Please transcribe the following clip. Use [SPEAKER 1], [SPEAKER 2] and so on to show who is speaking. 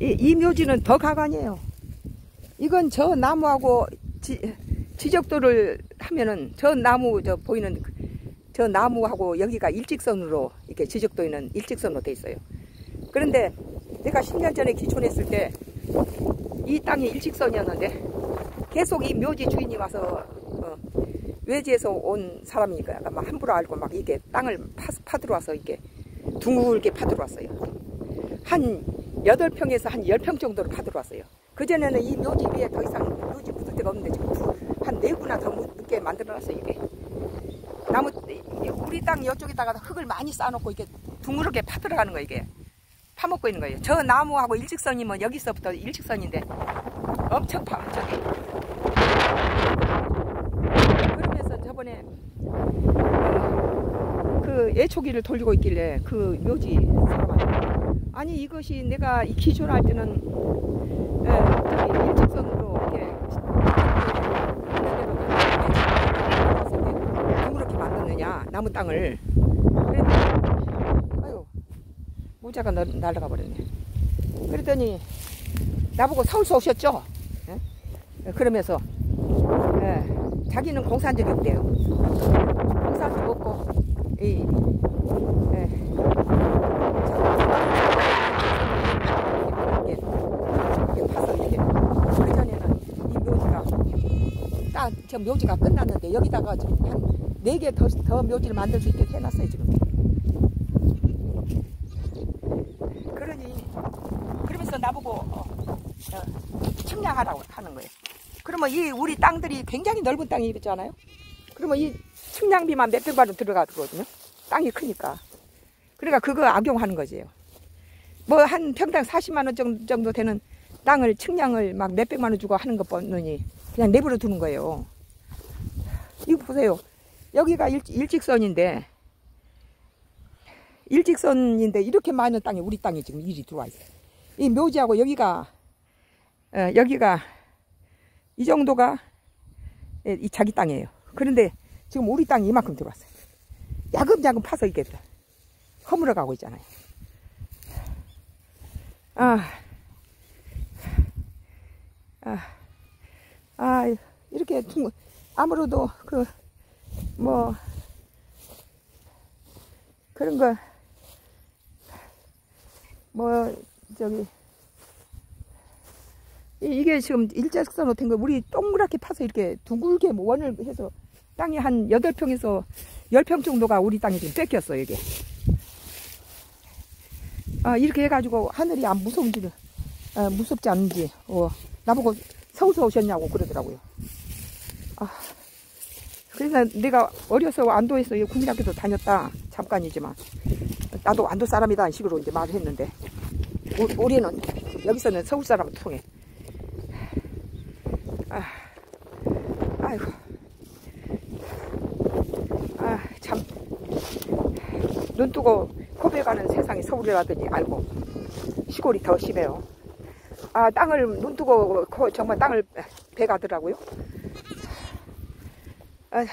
[SPEAKER 1] 이, 이 묘지는 더 가관이에요. 이건 저 나무하고 지, 지적도를 하면은 저 나무 저 보이는 그- 저 나무하고 여기가 일직선으로 이렇게 지적도에는 일직선으로 돼 있어요. 그런데 내가 10년 전에 기촌했을 때 이 땅이 일직선이었는데 계속 이 묘지 주인이 와서 어, 외지에서 온 사람이니까 약간 막 함부로 알고 막 이게 땅을 파, 파들어와서 이게 둥글게 파들어왔어요. 한 8평에서 한 10평 정도로 파들어왔어요. 그전에는 이 묘지 위에 더 이상 묘지 묻을 데가 없는데 지금 한 4구나 더 묻게 만들어놨어요, 이게. 나무, 이- 우리 땅 이쪽에다가 흙을 많이 쌓아놓고 이게 둥그렇게 파들어가는 거예요, 이게. 파먹고 있는 거예요. 저 나무하고 일직선이면 여기서부터 일직선인데 엄청 파, 저기. 그러면서 저번에 어, 그 애초기를 돌리고 있길래 그 묘지 사람한테 아니 이것이 내가 이 기존할 때는 에, 저기 일직선으로 이렇게 둥그렇게 만드느냐 나무 땅을 그랬더니 아유 모자가 날- 날아가 버렸네 그랬더니 나보고 서울서 오셨죠? 예? 그러면서 예, 자기는 공사한 적이 없대요 공사한 적 없고 이 예. 이렇게 이렇게 파서 이렇게 그 전에는 이 묘지가 딱저 묘지가 끝났는데 여기다가 지금 한 네 개 더 더 묘지를 만들 수 있게 해놨어요 지금. 그러니 그러면서 나보고 어, 어, 측량하라고 하는 거예요. 그러면 이 우리 땅들이 굉장히 넓은 땅이 있잖아요. 그러면 이 측량비만 몇백만 원 들어가거든요. 땅이 크니까. 그러니까 그거 악용하는 거지요. 뭐 한 평당 40만 원 정도, 되는 땅을 측량을 막 몇백만 원 주고 하는 것 보느니 그냥 내버려 두는 거예요. 이거 보세요. 여기가 일, 일직선인데 일직선인데 이렇게 많은 땅이 우리 땅이 지금 일이 들어와 있어요. 이 묘지하고 여기가 어, 여기가 이 정도가 예, 이 자기 땅이에요. 그런데 지금 우리 땅이 이만큼 들어왔어요. 야금야금 파서 이게 허물어 가고 있잖아요. 아, 아, 아, 이렇게 둥, 아무래도 그, 뭐, 그런 거, 뭐, 저기, 이- 이게 지금 일자선으로 된 거, 우리 동그랗게 파서 이렇게 둥글게 뭐 원을 해서 땅이 한 8평에서 10평 정도가 우리 땅이 지금 뺏겼어, 이게. 아, 이렇게 해가지고 하늘이 안 무서운지, 아, 무섭지 않은지, 어, 나보고 서울서 오셨냐고 그러더라고요. 아, 그래서 내가 어려서 안도에서 이 국민학교도 다녔다. 잠깐이지만. 나도 안도 사람이다. 식으로 이제 말을 했는데. 우, 우리는 여기서는 서울 사람을 통해. 아, 아이고. 아, 참. 눈 뜨고 고백하는 세상이 서울이라더니 알고 시골이 더 심해요. 아, 땅을 눈 뜨고 거- 정말 땅을 베가더라고요. 아,